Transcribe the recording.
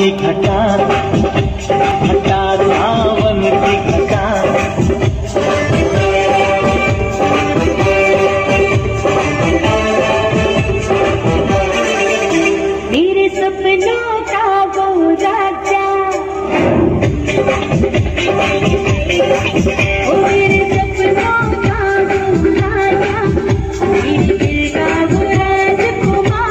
की घटा घटा रावण की घटा मेरे सपनों का वो राजा। मेरे सपनों का वो राजा। मेरे दिल का वो राजकुमार।